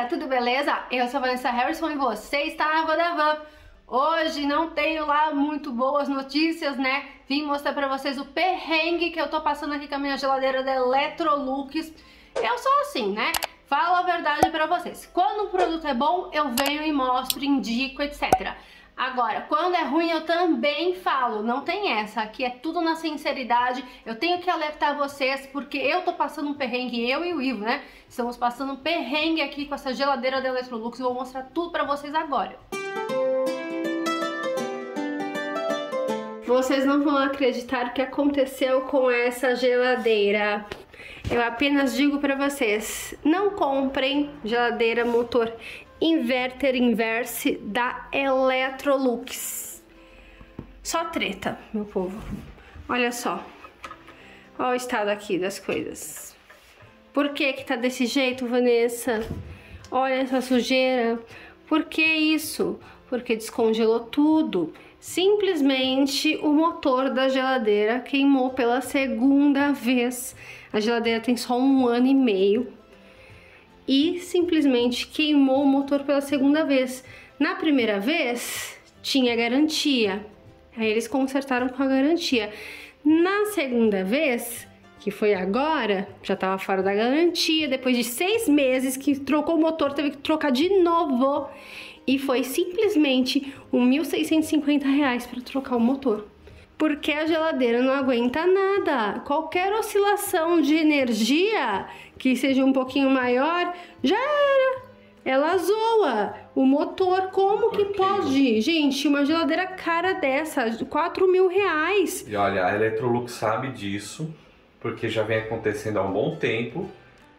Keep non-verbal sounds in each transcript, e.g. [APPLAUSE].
galera, tudo beleza? Eu sou a Vanessa Harrison e você está na Vodavan. Hoje não tenho lá muito boas notícias, né? Vim mostrar pra vocês o perrengue que eu tô passando aqui com a minha geladeira da Electrolux. Eu sou assim, né? Falo a verdade pra vocês. Quando um produto é bom, eu venho e mostro, indico, etc. Agora, quando é ruim, eu também falo. Não tem essa. Aqui é tudo na sinceridade. Eu tenho que alertar vocês porque eu tô passando um perrengue, eu e o Ivo, né? Estamos passando um perrengue aqui com essa geladeira da Electrolux. Eu vou mostrar tudo pra vocês agora. Vocês não vão acreditar o que aconteceu com essa geladeira. Eu apenas digo para vocês, não comprem geladeira motor inverter inverse da Electrolux. Só treta, meu povo. Olha só. Olha o estado aqui das coisas. Por que que tá desse jeito, Vanessa? Olha essa sujeira. Por que isso? Porque descongelou tudo. Simplesmente o motor da geladeira queimou pela segunda vez. A geladeira tem só um ano e meio e simplesmente queimou o motor pela segunda vez. Na primeira vez, tinha garantia. Aí eles consertaram com a garantia. Na segunda vez, que foi agora, já estava fora da garantia. Depois de seis meses que trocou o motor, teve que trocar de novo. E foi simplesmente R$ 1.650 para trocar o motor porque a geladeira não aguenta nada. Qualquer oscilação de energia que seja um pouquinho maior, já era. Ela zoa o motor. Como que pode? Gente, uma geladeira cara dessa, 4 mil reais. E olha, a Electrolux sabe disso, porque já vem acontecendo há um bom tempo.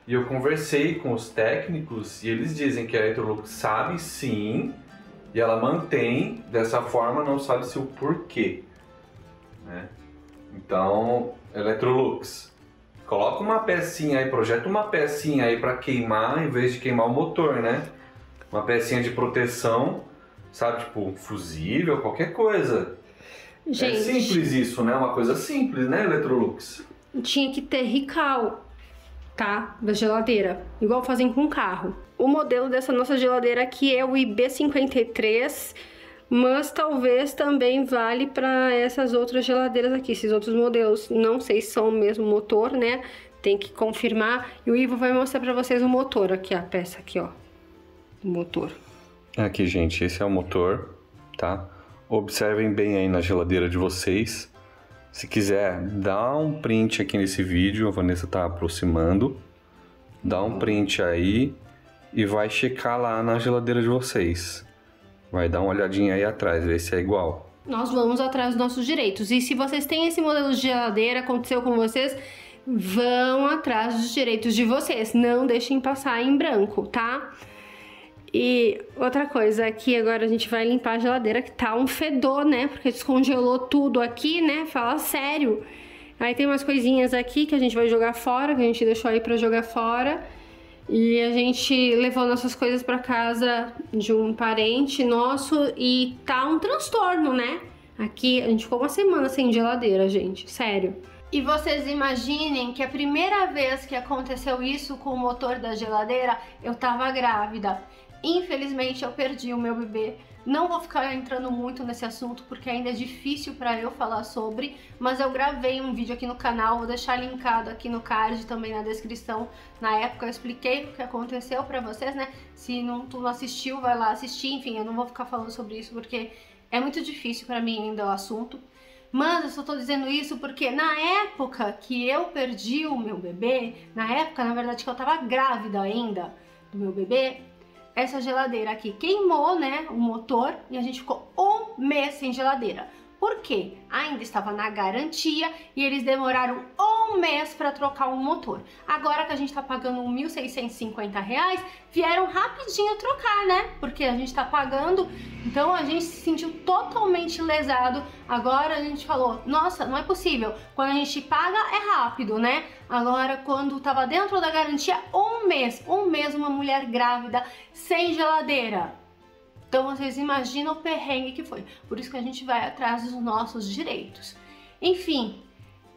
E eu conversei com os técnicos e eles dizem que a Electrolux sabe sim, e ela mantém dessa forma, não sabe se o porquê. Né? Então, Electrolux, coloca uma pecinha aí, projeta uma pecinha aí para queimar em vez de queimar o motor, né? Uma pecinha de proteção, sabe, tipo fusível, qualquer coisa. É Gente, é simples isso, né? Uma coisa simples, né, Electrolux? Tinha que ter rical, tá? Da geladeira, igual fazem com carro. O modelo dessa nossa geladeira aqui é o IB53 mas talvez também vale para essas outras geladeiras aqui, esses outros modelos. Não sei se são o mesmo motor, né? Tem que confirmar. E o Ivo vai mostrar para vocês o motor aqui, a peça aqui, ó. O motor. Aqui, gente, esse é o motor, tá? Observem bem aí na geladeira de vocês. Se quiser, dá um print aqui nesse vídeo, a Vanessa tá aproximando. Dá um print aí e vai checar lá na geladeira de vocês. Vai dar uma olhadinha aí atrás, ver se é igual. Nós vamos atrás dos nossos direitos. E se vocês têm esse modelo de geladeira, aconteceu com vocês, vão atrás dos direitos de vocês. Não deixem passar em branco, tá? E outra coisa, aqui agora a gente vai limpar a geladeira que tá um fedor, né? Porque descongelou tudo aqui, né? Fala sério. Aí tem umas coisinhas aqui que a gente vai jogar fora, que a gente deixou aí pra jogar fora. E a gente levou nossas coisas para casa de um parente nosso e tá um transtorno, né? Aqui a gente ficou uma semana sem geladeira, gente, sério. E vocês imaginem que a primeira vez que aconteceu isso com o motor da geladeira, eu tava grávida. Infelizmente eu perdi o meu bebê não vou ficar entrando muito nesse assunto porque ainda é difícil para eu falar sobre, mas eu gravei um vídeo aqui no canal, vou deixar linkado aqui no card também na descrição. Na época eu expliquei o que aconteceu para vocês, né? Se não, tu não assistiu, vai lá assistir. Enfim, eu não vou ficar falando sobre isso porque é muito difícil para mim ainda o assunto. Mas eu só tô dizendo isso porque na época que eu perdi o meu bebê, na época, na verdade, que eu tava grávida ainda do meu bebê, essa geladeira aqui queimou, né, o motor e a gente ficou um mês sem geladeira. Por quê? Ainda estava na garantia e eles demoraram um mês para trocar o motor. Agora que a gente está pagando R$ 1.650, vieram rapidinho trocar, né? Porque a gente está pagando, então a gente se sentiu totalmente lesado. Agora a gente falou, nossa, não é possível. Quando a gente paga é rápido, né? Agora quando estava dentro da garantia, um mês, um mês uma mulher grávida sem geladeira então vocês imaginam o perrengue que foi. Por isso que a gente vai atrás dos nossos direitos. Enfim,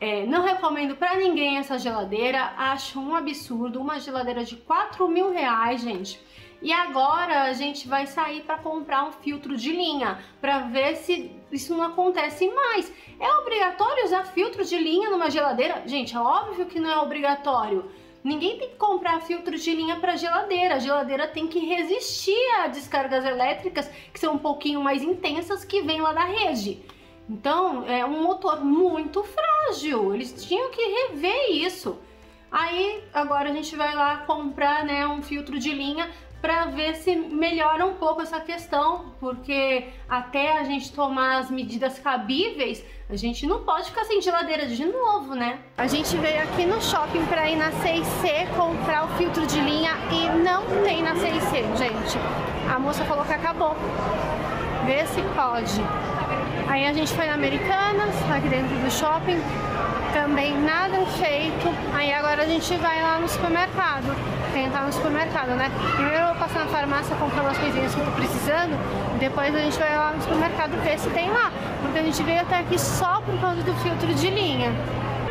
É, não recomendo para ninguém essa geladeira, acho um absurdo, uma geladeira de 4 mil reais, gente. E agora a gente vai sair para comprar um filtro de linha, para ver se isso não acontece mais. É obrigatório usar filtro de linha numa geladeira? Gente, é óbvio que não é obrigatório. Ninguém tem que comprar filtro de linha para geladeira. A geladeira tem que resistir a descargas elétricas que são um pouquinho mais intensas que vêm lá da rede. Então, é um motor muito frágil. Eles tinham que rever isso. Aí, agora a gente vai lá comprar, né, um filtro de linha para ver se melhora um pouco essa questão, porque até a gente tomar as medidas cabíveis, a gente não pode ficar sem geladeira de novo, né? A gente veio aqui no shopping para ir na 6C comprar o filtro de linha e não tem na 6C, gente. A moça falou que acabou. Vê se pode. Aí a gente foi na Americanas, aqui dentro do shopping, também nada feito. Aí agora a gente vai lá no supermercado, tentar no supermercado, né? Primeiro eu vou passar na farmácia comprar umas coisinhas que eu tô precisando, depois a gente vai lá no supermercado ver se tem lá, porque a gente veio até aqui só por causa do filtro de linha.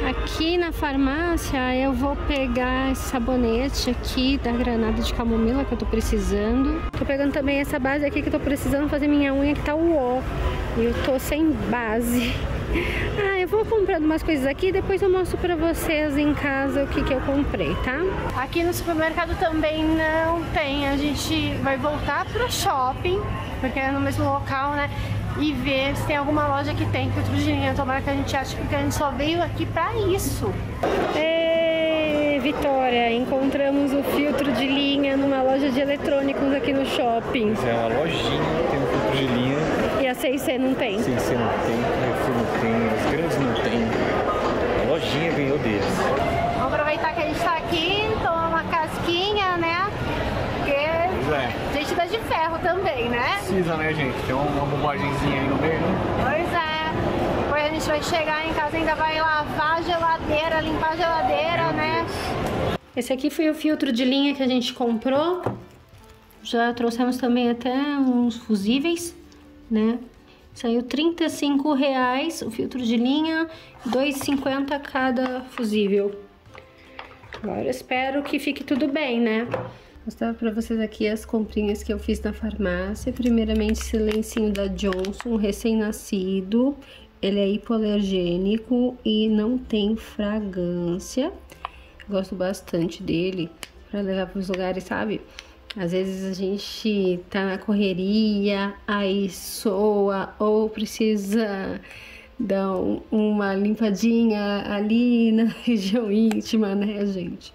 Aqui na farmácia eu vou pegar esse sabonete aqui da granada de camomila que eu tô precisando. Tô pegando também essa base aqui que eu tô precisando fazer minha unha que tá uó. E eu tô sem base. Ah, eu vou comprando umas coisas aqui depois eu mostro pra vocês em casa o que, que eu comprei, tá? Aqui no supermercado também não tem. A gente vai voltar pro shopping, porque é no mesmo local, né? E ver se tem alguma loja que tem filtro de linha. Tomara que a gente ache, porque a gente só veio aqui pra isso. Ei, Vitória, encontramos o filtro de linha numa loja de eletrônicos aqui no shopping. É uma lojinha, tem um filtro de linha. E a 6C não tem? 6C não tem, Não tem, as grandes não tem. A lojinha ganhou deles. Vamos aproveitar que a gente tá aqui, tomar uma casquinha, né? Porque Pois é. gente dá de ferro também, né? Precisa, né, gente? Tem uma, bobagemzinha aí no meio, né? Pois é. Depois a gente vai chegar em casa ainda vai lavar a geladeira, limpar a geladeira, né? Esse aqui foi o filtro de linha que a gente comprou. Já trouxemos também até uns fusíveis, né? Saiu 35 reais o filtro de linha, 2,50 cada fusível. Agora espero que fique tudo bem, né? Vou mostrar pra vocês aqui as comprinhas que eu fiz na farmácia. Primeiramente, esse lencinho da Johnson, recém-nascido. Ele é hipoalergênico e não tem fragrância. Gosto bastante dele pra levar pros lugares, sabe? Às vezes a gente tá na correria, aí soa ou precisa dar um- uma limpadinha ali na [LAUGHS] região íntima, né, gente?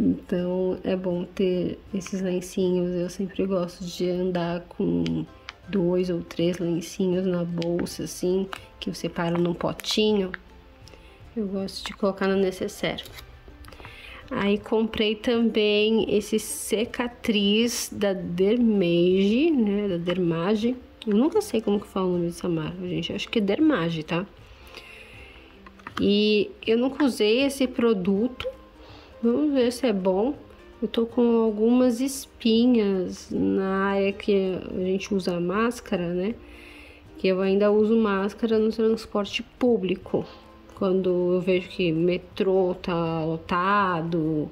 Então é bom ter esses lencinhos. Eu sempre gosto de andar com dois ou três lencinhos na bolsa, assim, que eu separo num potinho. Eu gosto de colocar no necessaire. Aí comprei também esse cicatriz da Dermage, né? Da Dermage. Eu nunca sei como que fala o nome dessa marca, gente. Acho que é Dermage, tá? E eu nunca usei esse produto. Vamos ver se é bom. Eu tô com algumas espinhas na área que a gente usa máscara, né? Que eu ainda uso máscara no transporte público. Quando eu vejo que metrô tá lotado,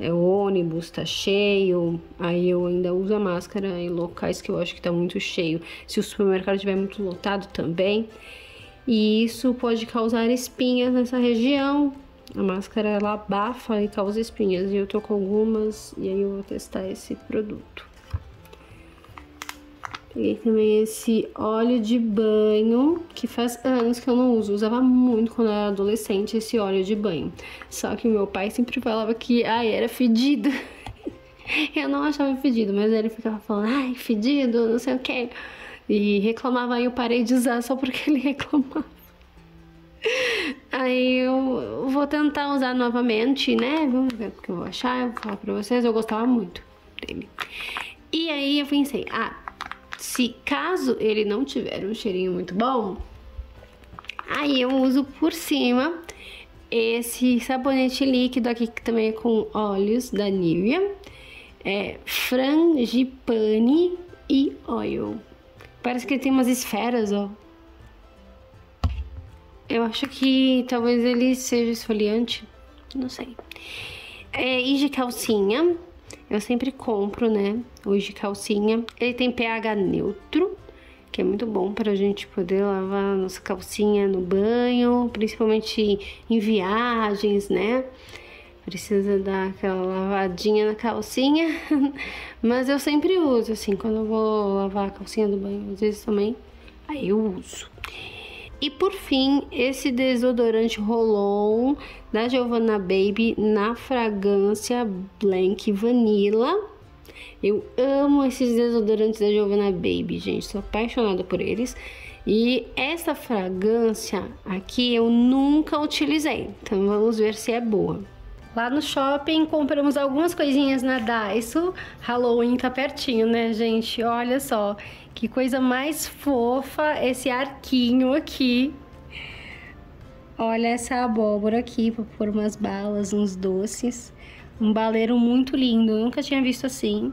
é, o ônibus tá cheio, aí eu ainda uso a máscara em locais que eu acho que tá muito cheio. Se o supermercado estiver muito lotado também. E isso pode causar espinhas nessa região. A máscara ela abafa e causa espinhas. E eu tô com algumas e aí eu vou testar esse produto. Peguei também esse óleo de banho, que faz anos que eu não uso. Usava muito quando eu era adolescente esse óleo de banho. Só que o meu pai sempre falava que ai, era fedido. [LAUGHS] eu não achava fedido, mas ele ficava falando, ai, fedido, não sei o que. E reclamava e eu parei de usar só porque ele [LAUGHS] reclamava. Aí eu vou tentar usar novamente, né? Vamos ver o que eu vou achar. Eu vou falar pra vocês. Eu gostava muito dele. E aí eu pensei, ah, se caso ele não tiver um cheirinho muito bom, aí eu uso por cima esse sabonete líquido aqui que também é com óleos da Nivea. É Frangipane e Oil. Parece que ele tem umas esferas, ó. Eu acho que talvez ele seja esfoliante. Não sei. É, e de calcinha. Eu sempre compro, né? Hoje calcinha. Ele tem pH neutro, que é muito bom pra gente poder lavar nossa calcinha no banho, principalmente em viagens, né? Precisa dar aquela lavadinha na calcinha. [LAUGHS] Mas eu sempre uso, assim, quando eu vou lavar a calcinha do banho, às vezes também. Aí eu uso. E por fim, esse desodorante Rolon da Giovanna Baby na fragrância Blank Vanilla. Eu amo esses desodorantes da Giovanna Baby, gente, sou apaixonada por eles. E essa fragrância aqui eu nunca utilizei, então vamos ver se é boa. Lá no shopping compramos algumas coisinhas na Daiso. Halloween tá pertinho, né, gente? Olha só, que coisa mais fofa esse arquinho aqui. Olha essa abóbora aqui para pôr umas balas, uns doces. Um baleiro muito lindo, nunca tinha visto assim.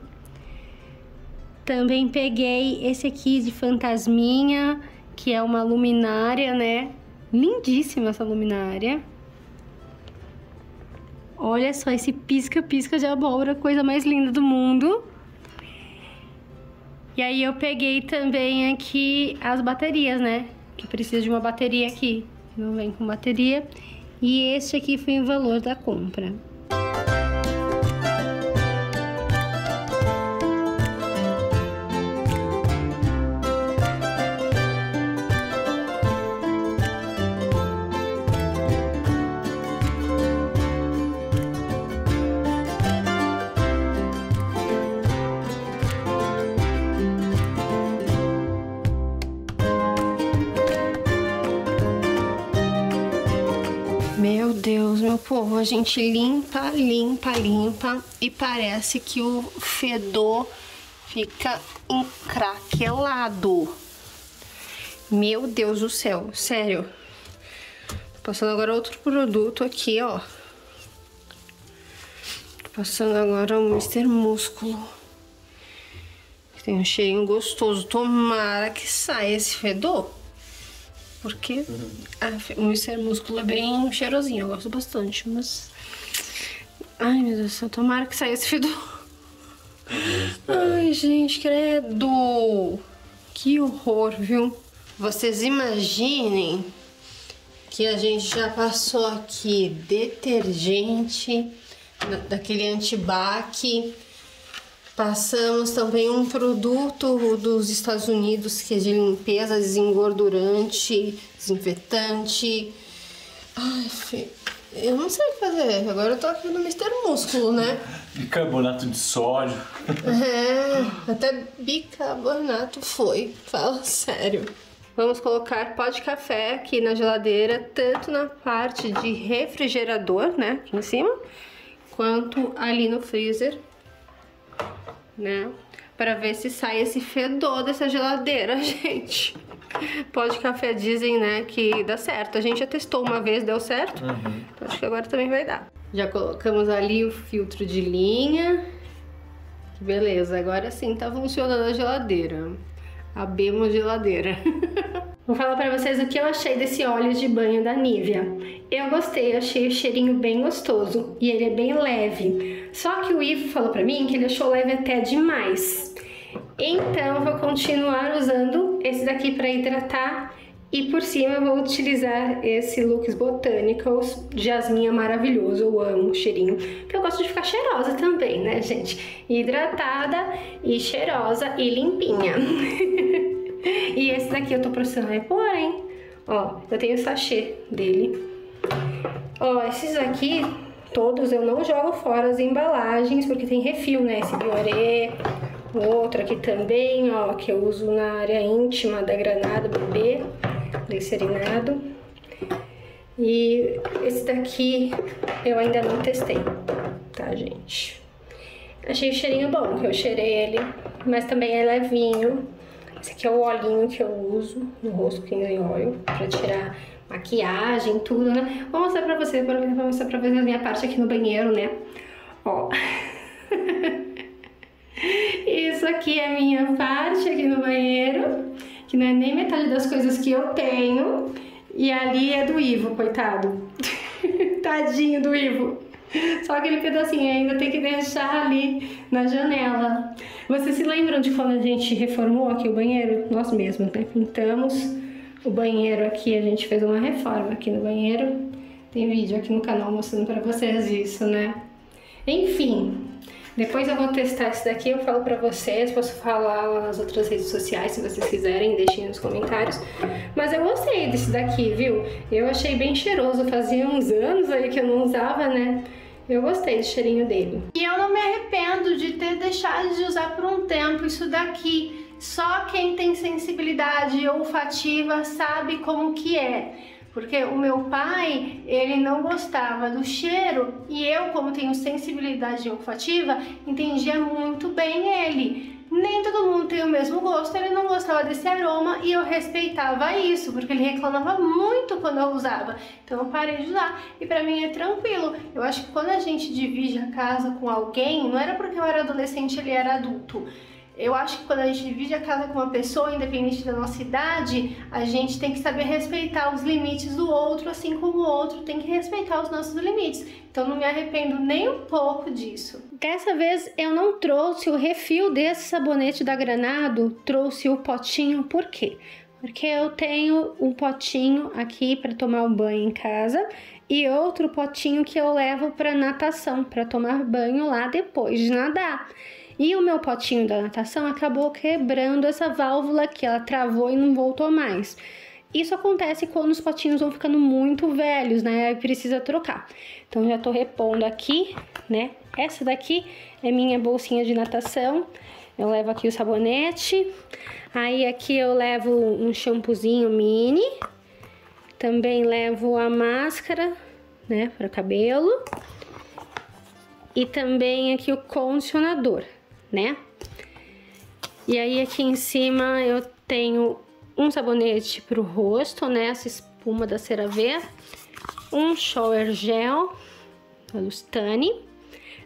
Também peguei esse aqui de fantasminha, que é uma luminária, né? Lindíssima essa luminária. Olha só esse pisca-pisca de abóbora, coisa mais linda do mundo. E aí eu peguei também aqui as baterias, né? Que precisa de uma bateria aqui. Não vem com bateria. E este aqui foi o valor da compra. Meu Deus, meu povo, a gente limpa, limpa, limpa e parece que o fedor fica encraquelado. Meu Deus do céu, sério. Passando agora outro produto aqui, ó. Passando agora o Mr. Músculo. Tem um cheirinho gostoso. Tomara que saia esse fedor. Porque o Mr. Músculo é bem cheirosinho, eu gosto bastante, mas. Ai meu Deus do céu, tomara que saia esse fedor. Ai, gente, credo! Que horror, viu? Vocês imaginem que a gente já passou aqui detergente, daquele antibac. Passamos também um produto dos Estados Unidos que é de limpeza, desengordurante, desinfetante. Ai, filho, eu não sei o que fazer. Agora eu tô aqui no Mister Músculo, né? [LAUGHS] Bicarbonato de sódio. É, até bicarbonato foi. Fala sério. Vamos colocar pó de café aqui na geladeira, tanto na parte de refrigerador, né, aqui em cima, quanto ali no freezer né? Para ver se sai esse fedor dessa geladeira, [LAUGHS] gente. Pó de café dizem, né, que dá certo. A gente já testou uma vez, deu certo. Uhum. Então acho que agora também vai dar. Já colocamos ali o filtro de linha. Beleza, agora sim tá funcionando a geladeira. Abemos geladeira. [LAUGHS] Vou falar pra vocês o que eu achei desse óleo de banho da Nivea. Eu gostei, achei o cheirinho bem gostoso e ele é bem leve. Só que o Ivo falou pra mim que ele achou leve até demais. Então vou continuar usando esse daqui para hidratar e por cima vou utilizar esse Lux Botanicals Jasmine maravilhoso, eu amo o cheirinho, porque eu gosto de ficar cheirosa também, né, gente? Hidratada e cheirosa e limpinha. [LAUGHS] E esse daqui eu tô precisando repor, hein? Ó, eu tenho o sachê dele. Ó, esses aqui, todos eu não jogo fora as embalagens, porque tem refil, né? Esse Bioré, outro aqui também, ó, que eu uso na área íntima da granada bebê, glicerinado. E esse daqui eu ainda não testei, tá, gente? Achei o cheirinho bom, que eu cheirei ele, mas também é levinho. Esse aqui é o olhinho que eu uso no rosto, Cleansing Oil, pra tirar maquiagem, tudo, né? Vou mostrar pra vocês, vou mostrar pra vocês a minha parte aqui no banheiro, né? Ó. [LAUGHS] Isso aqui é a minha parte aqui no banheiro, que não é nem metade das coisas que eu tenho. E ali é do Ivo, coitado. [LAUGHS] Tadinho do Ivo. Só aquele pedacinho ainda tem que deixar ali na janela. Vocês se lembram de quando a gente reformou aqui o banheiro? Nós mesmos, né? Pintamos o banheiro aqui, a gente fez uma reforma aqui no banheiro. Tem vídeo aqui no canal mostrando para vocês isso, né? Enfim, depois eu vou testar esse daqui, eu falo pra vocês, posso falar lá nas outras redes sociais, se vocês quiserem, deixem nos comentários. Mas eu gostei desse daqui, viu? Eu achei bem cheiroso, fazia uns anos aí que eu não usava, né? Eu gostei do cheirinho dele. E eu não me arrependo de ter deixado de usar por um tempo isso daqui. Só quem tem sensibilidade olfativa sabe como que é porque o meu pai, ele não gostava do cheiro e eu, como tenho sensibilidade olfativa, entendia muito bem ele. Todo mundo tem o mesmo gosto, ele não gostava desse aroma e eu respeitava isso, porque ele reclamava muito quando eu usava. Então eu parei de usar e para mim é tranquilo. Eu acho que quando a gente divide a casa com alguém, não era porque eu era adolescente, ele era adulto eu acho que quando a gente divide a casa com uma pessoa, independente da nossa idade, a gente tem que saber respeitar os limites do outro, assim como o outro tem que respeitar os nossos limites. Então não me arrependo nem um pouco disso. Dessa vez eu não trouxe o refil desse sabonete da Granado, trouxe o potinho, por quê? Porque eu tenho um potinho aqui para tomar um banho em casa e outro potinho que eu levo para natação, para tomar banho lá depois de nadar. E o meu potinho da natação acabou quebrando essa válvula que ela travou e não voltou mais. Isso acontece quando os potinhos vão ficando muito velhos, né? Aí precisa trocar. Então já tô repondo aqui, né? Essa daqui é minha bolsinha de natação. Eu levo aqui o sabonete. Aí aqui eu levo um shampoozinho mini. Também levo a máscara, né, para cabelo. E também aqui o condicionador né? E aí aqui em cima eu tenho um sabonete pro rosto, né? Essa espuma da CeraVe. Um shower gel da Lustane,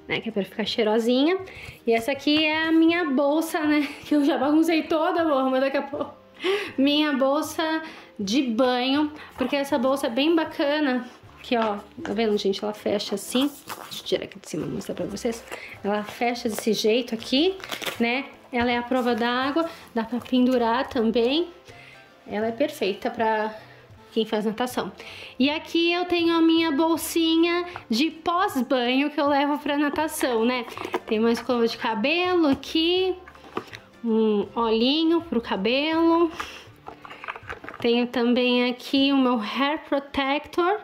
né? Que é pra ficar cheirosinha. E essa aqui é a minha bolsa, né? [LAUGHS] Que eu já baguncei toda, amor, mas daqui a pouco... Minha bolsa de banho, porque essa bolsa é bem bacana, Aqui, ó, tá vendo, gente? Ela fecha assim. Deixa eu tirar aqui de cima e mostrar pra vocês. Ela fecha desse jeito aqui, né? Ela é a prova d'água, dá pra pendurar também. Ela é perfeita pra quem faz natação. E aqui eu tenho a minha bolsinha de pós-banho que eu levo pra natação, né? Tem uma escova de cabelo aqui, um olhinho pro cabelo. Tenho também aqui o meu Hair Protector,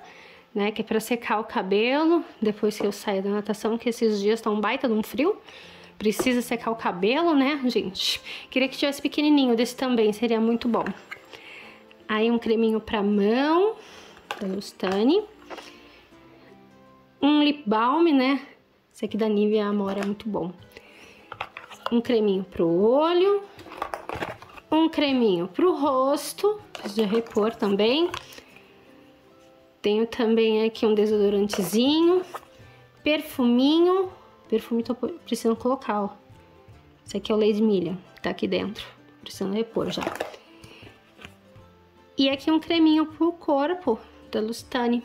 né? Que é pra secar o cabelo depois que eu saio da natação, que esses dias tá um baita de um frio. Precisa secar o cabelo, né, gente? Queria que tivesse pequenininho desse também, seria muito bom. Aí um creminho pra mão, da Lustane. Um lip balm, né? Esse aqui da Nivea Amora é muito bom. Um creminho pro olho. Um creminho pro rosto, precisa repor também. Tenho também aqui um desodorantezinho, perfuminho, perfume tô precisando colocar, ó. Esse aqui é o Lady Milha, tá aqui dentro, precisando repor já. E aqui um creminho pro corpo, da Lustane,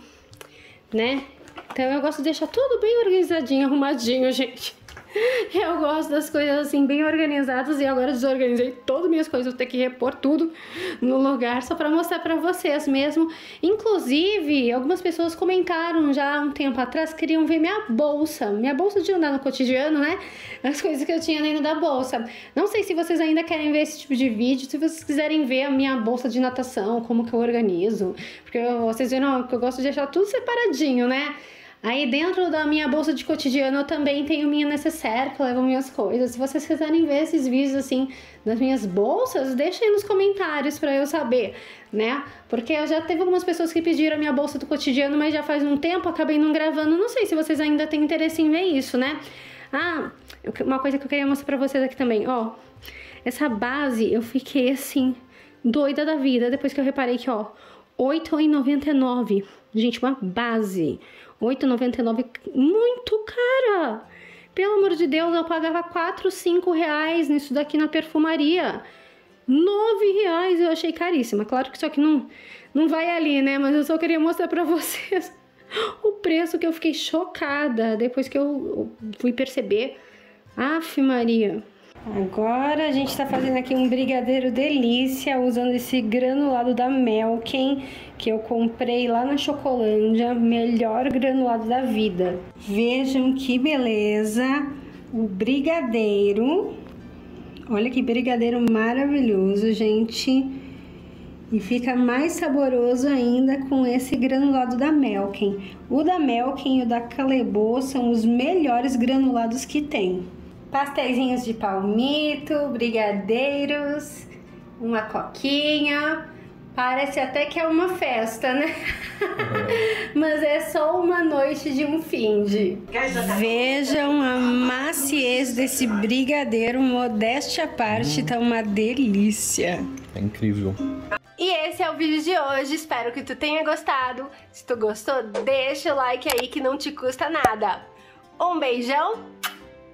né? Então eu gosto de deixar tudo bem organizadinho, [LAUGHS] arrumadinho, gente. [LAUGHS] Eu gosto das coisas assim bem organizadas e agora desorganizei todas as minhas coisas, vou ter que repor tudo no lugar só para mostrar para vocês mesmo. Inclusive, algumas pessoas comentaram já há um tempo atrás queriam ver minha bolsa, minha bolsa de andar no cotidiano, né? As coisas que eu tinha dentro da bolsa. Não sei se vocês ainda querem ver esse tipo de vídeo, se vocês quiserem ver a minha bolsa de natação, como que eu organizo, porque vocês viram que eu gosto de deixar tudo separadinho, né? Aí dentro da minha bolsa de cotidiano eu também tenho minha necessaire, que eu levo minhas coisas. Se vocês quiserem ver esses vídeos assim das minhas bolsas, deixem nos comentários para eu saber, né? Porque eu já teve algumas pessoas que pediram a minha bolsa do cotidiano, mas já faz um tempo, acabei não gravando. Não sei se vocês ainda têm interesse em ver isso, né? Ah, uma coisa que eu queria mostrar pra vocês aqui também, ó. Essa base eu fiquei assim, doida da vida, depois que eu reparei que, ó, R$ 8,99. Gente, uma base. 8,99, muito cara. Pelo amor de Deus, eu pagava 4, 5 reais nisso daqui na perfumaria. Nove reais, eu achei caríssima. Claro que isso aqui não, não vai ali, né? Mas eu só queria mostrar pra [LAUGHS] vocês o preço que eu fiquei chocada depois que eu fui perceber. Aff, Maria. Agora a gente tá fazendo aqui um brigadeiro delícia usando esse granulado da Melken que eu comprei lá na Chocolândia, melhor granulado da vida. Vejam que beleza, o brigadeiro. Olha que brigadeiro maravilhoso, gente. E fica mais saboroso ainda com esse granulado da Melken. O da Melken e o da Calebo são os melhores granulados que tem pastéis de palmito, brigadeiros, uma coquinha. Parece até que é uma festa, né? [LAUGHS] Mas é só uma noite de um finde. Vejam a maciez desse brigadeiro, modéstia à parte, tá uma delícia. É incrível. E esse é o vídeo de hoje, espero que tu tenha gostado. Se tu gostou, deixa o like aí que não te custa nada. Um beijão